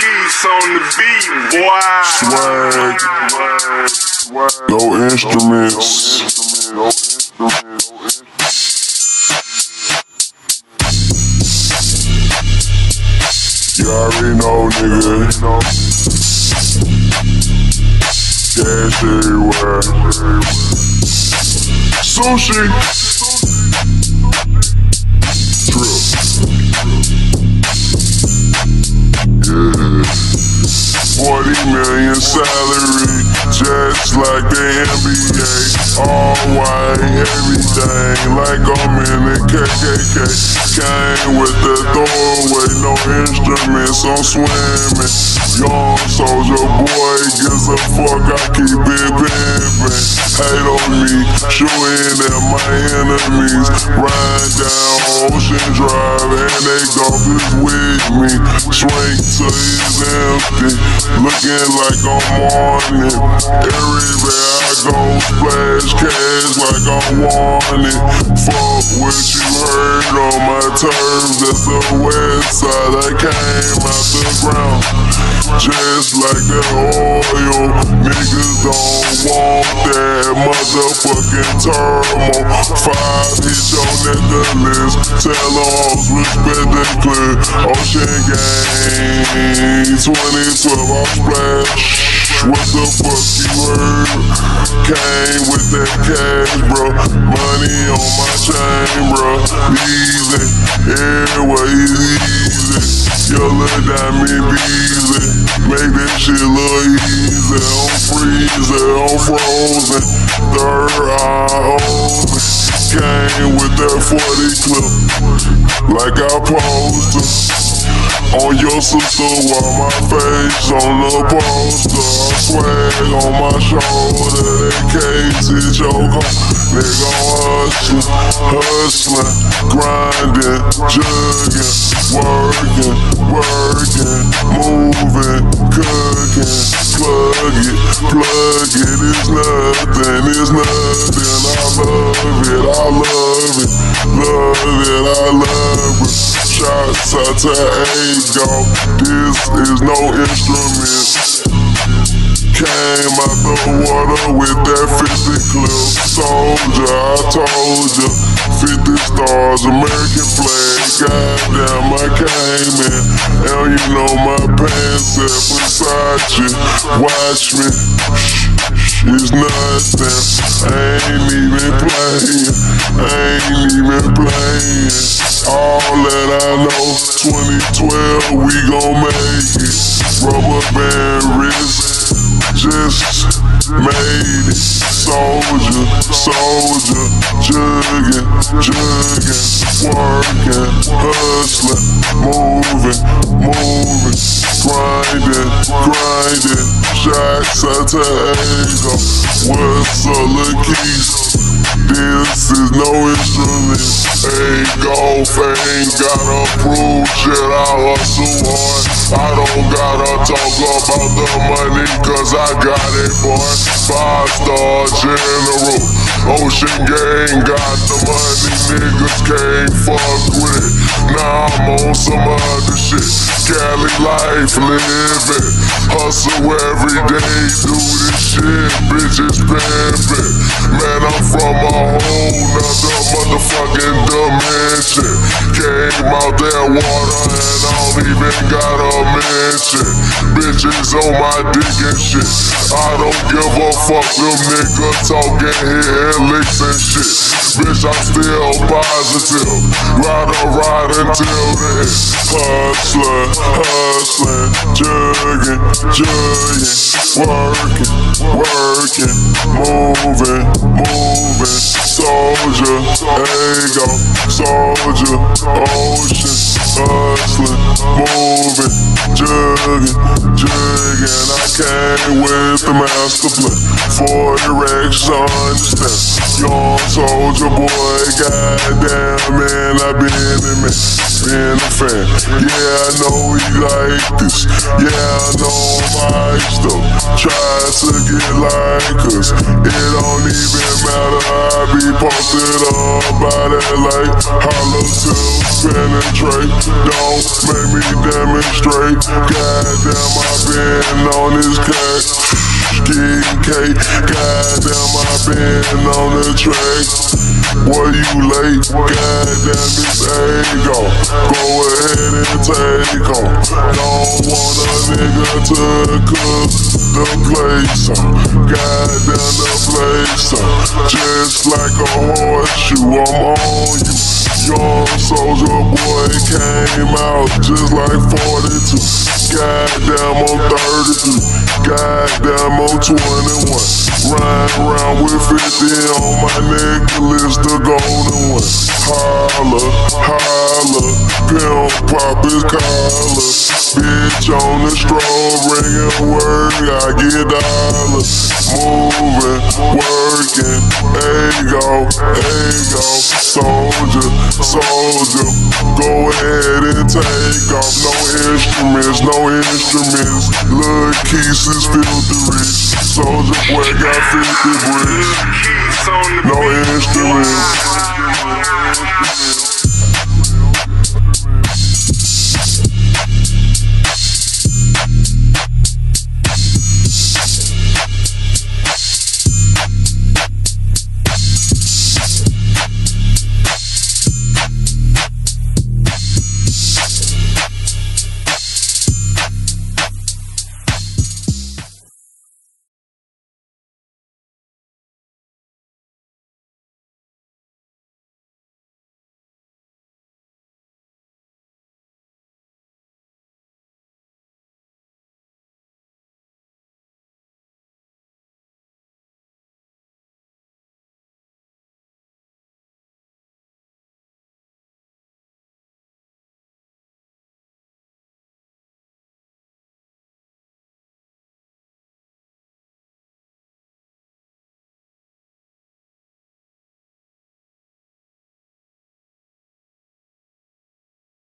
Keys on the beat, boy. Swag, no instruments. You already know, nigga. Cash everywhere. Sushi. Million salary, just like the NBA. All white, everything, like I'm in the KKK. Came with the throwaway, no instruments, I'm swimming. Young Soulja Boy gives a fuck, I keep it pimping. Hate on me, shooting at my enemies. Ride down Ocean Drive, and they golf is with me. Swing to his empty, looking like I'm on it. Everywhere I go, splash cash like I want it. Fuck what you heard on my terms, that's the west side. I came out the ground, just like that oil. Niggas don't motherfucking turmo. Five hit your necklace, tell them respect the clear. Ocean Gang, 2012 off splash. What the fuck you heard? Came with that cash, bro. Money on my chain, bro. Easy, airways easy. Your little diamond beezy. Make that shit look easy. I'm freezing, I'm frozen. Third eye open. Came with that 40 clip. Like I posed to. Oh, on your sister while my face on the poster? Swag on my shoulder, that case is choke on Nigga hustling, hustling, grinding, jugging, working, working, moving, cooking, plug it, plug it, it's nothing, it's nothing to Ego, this is no instrument. Came out the water with that 50 clip. Soldier, I told ya. 50 stars, American flag. Goddamn, I came in. And you know my pants at Versace. Watch me. It's nothing. I ain't even playing. I ain't even playing. All that I know, 2012, we gon' make it. Rubber band wrist, just made it. Soldier, soldier, jugging, jugging, working, hustling, moving, moving, grinding, grinding. Ego, what's up, Lil Keys? This is no instrument. Ain't golf, ain't gotta prove shit. I hustle hard. I don't gotta talk about the money, cause I got it, boy. Five star general. Ocean Gang got the money, niggas can't fuck with it. Now I'm on some other shit. Cali life living. Hustle every day, do this shit. Bitches pimping. Man, I'm from a whole nother motherfucking dimension. Came out that water even gotta mention. Bitches on my dick and shit. I don't give a fuck them niggas talking here licks and shit. Bitch, I'm still positive. Ride or ride until the end. Hustler, hustling, jugging, jugging, working, working, moving, moving. Soldier, ego, soldier, ocean, jugging, jugging. I came with the master plan for direction, understand. Young Soulja Boy, goddamn man, I been a man, been a fan. Yeah, I know he like this. Yeah, I know my stuff. Try to get like us. It don't even matter. I be posted up by that light. Hollow till penetrate. Don't make me demonstrate. Goddamn, I been on this cut. Getting cake. Goddamn, I been on the track. Boy, you late. Goddamn, this ain't go. Go ahead and take on. Don't want a nigga to cook the place on. Goddamn, the place on. Just like a horseshoe, I'm on you. Young Soulja Boy came out just like 42. Goddamn, I'm 32. Goddamn, I'm 21. Ride around with 50 on my necklace, the golden one. Holla, holla, pimp pop his collar. Bitch on the stroll, ringing work, I get dollars. Moving, working, hey go, hey go. Soldier, soldier, go ahead and take off. No instruments, no instruments. Little Keys is filthy rich. Soulja Boy got 50 bricks. No instruments.